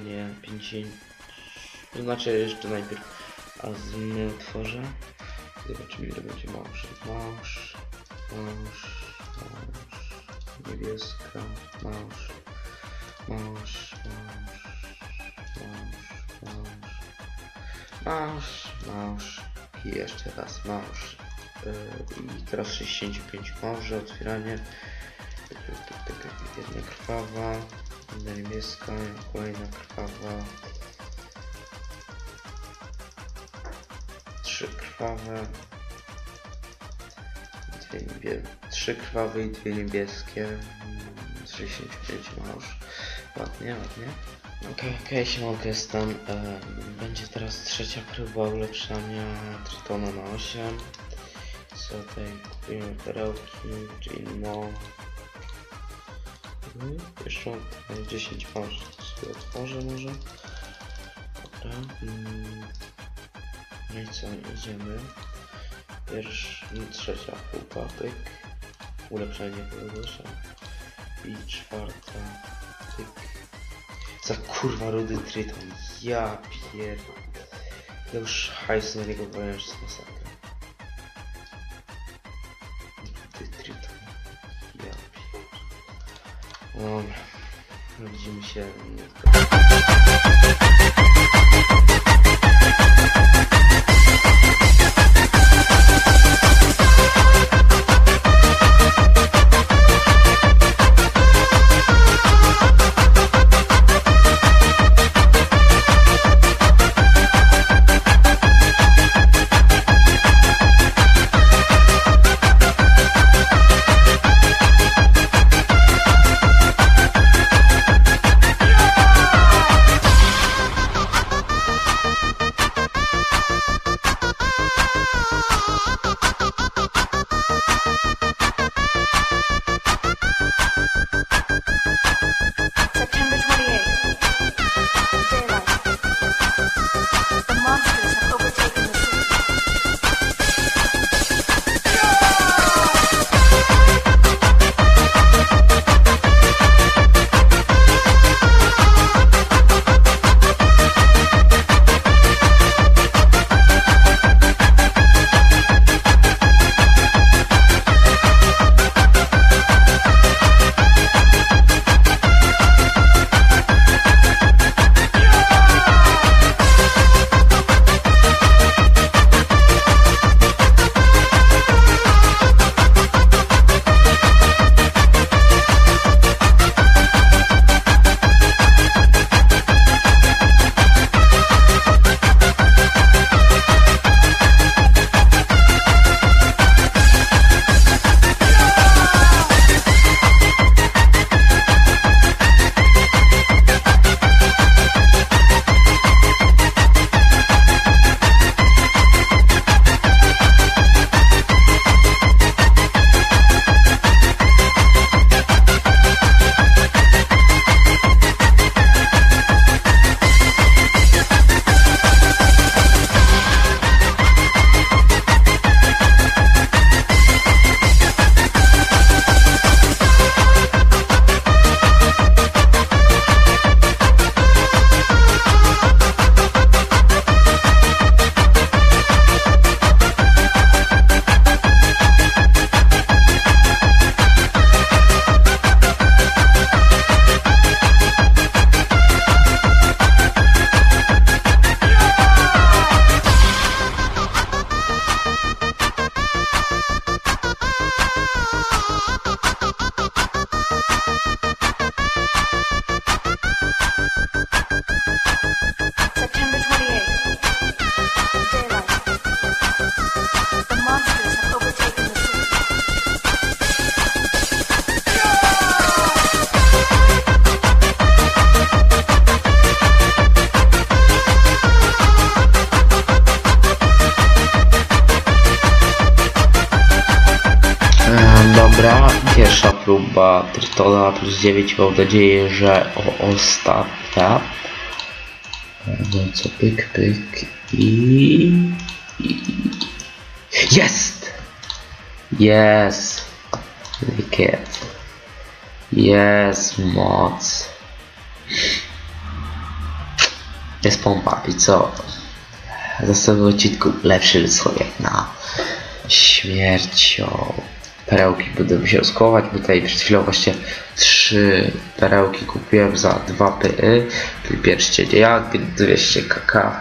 otwieranie 50. To znaczy jeszcze najpierw azmy otworzę. Zobaczymy ile będzie małż. Małż, małż, małż, niebieska, małż, małż, małż, małż, małż, małż, małż i jeszcze raz. Yy, I teraz 65 małże, otwieranie. Tak, tak, tak, tak, Jedna krwawa, jedna niebieska, kolejna krwawa. Trzy krwawe. Dwie niebie... Trzy krwawe i dwie niebieskie. Mm, 65 małż. Ładnie, ładnie. Okej, okej, siemanko jestem. E, będzie teraz trzecia próba ulepszania Tritona na 8. Co tutaj kupujemy perełki, no... Mhm, Jeszcze mam tutaj 10 małż, sobie otworzę może. Dobra. Mm. No i co, idziemy. Pierwsza, trzecia próba, pyk. Ulepszenie powodusza. I czwarta, pyk. Za kurwa rudy Triton. Ja pier... Ja już hajs na niego wałem, że jest masakra. Dobra. Widzimy się... Dobra, pierwsza próba Tritona plus 9. Mam nadzieję, że o ostatnia. No co, pyk, pyk i... Jest! Jest! Wicked. Jest moc. jest pompa i co? W następnym odcinku lepszy sobie na śmiercią. Perełki będę musiał skować, bo tutaj przed chwilą właśnie trzy perełki kupiłem za dwa PY, czyli pierścienie jak 200 kk